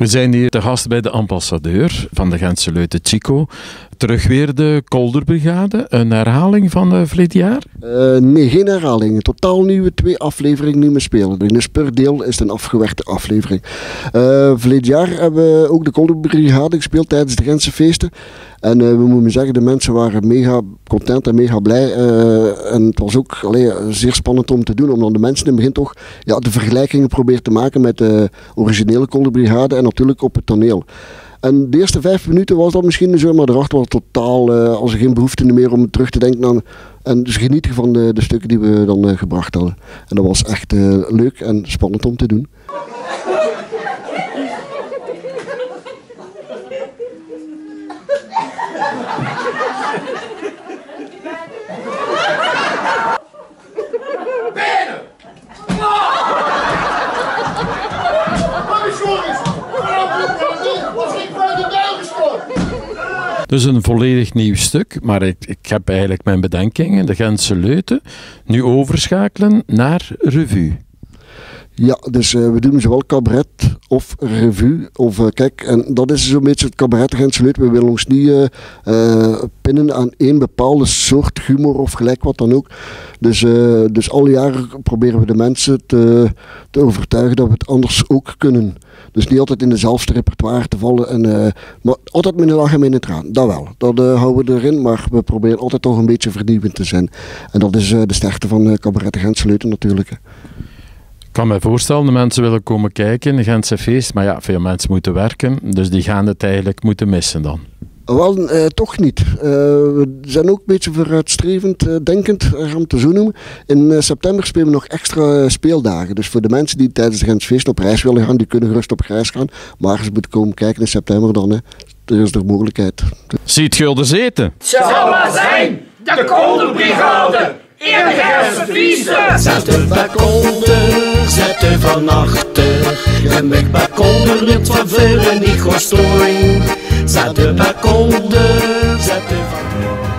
We zijn hier te gast bij de ambassadeur van de Gentse Leute, Chico. Terug weer de Kolderbrigade, een herhaling van uh, verleden jaar? Uh, nee, geen herhaling. Totaal nieuwe twee afleveringen niet meer spelen. Dus per deel is het een afgewerkte aflevering. Uh, verleden jaar hebben we ook de Kolderbrigade gespeeld tijdens de Gentse feesten. En we moeten zeggen, de mensen waren mega content en mega blij. en het was ook zeer spannend om te doen, omdat de mensen in het begin toch ja, de vergelijkingen proberen te maken met de originele Kolderbrigade en natuurlijk op het toneel. En de eerste vijf minuten was dat misschien zo, maar erachter was totaal, uh, als er geen behoefte meer om terug te denken aan. En dus genieten van de, stukken die we dan uh, gebracht hadden. En dat was echt uh, leuk en spannend om te doen. Dus een volledig nieuw stuk, maar ik, ik heb eigenlijk mijn bedenkingen, de Gentse Leuten, nu overschakelen naar revue. Ja, dus uh, we doen zowel cabaret of revue. Of, uh, kijk, en dat is zo'n beetje het cabaret. We willen ons niet uh, pinnen aan één bepaalde soort humor of gelijk wat dan ook. Dus, dus alle jaren proberen we de mensen te, te overtuigen dat we het anders ook kunnen. Dus niet altijd in dezelfde repertoire te vallen. En, maar altijd met een lach en met een. Dat wel. Dat houden we erin. Maar we proberen altijd toch een beetje vernieuwend te zijn. En dat is de sterkte van uh, Cabaret natuurlijk. Ik kan me voorstellen, de mensen willen komen kijken in de Gentse feest. Maar ja, veel mensen moeten werken. Dus die gaan het eigenlijk moeten missen dan. Wel, eh, toch niet. Uh, we zijn ook een beetje vooruitstrevend uh, denkend, uh, om te zo noemen. In september spelen we nog extra speeldagen. Dus voor de mensen die tijdens de Gensfeest op reis willen gaan, die kunnen gerust op reis gaan. Maar als ze moeten komen kijken in september dan, hè, er is er mogelijkheid. Ziet Gulden zeten? Zal maar zijn, de Kolderbrigade, Zet de bak onder, zet de van achter. Remig bak onder, het van en die gestoord. Zet de bak zet de van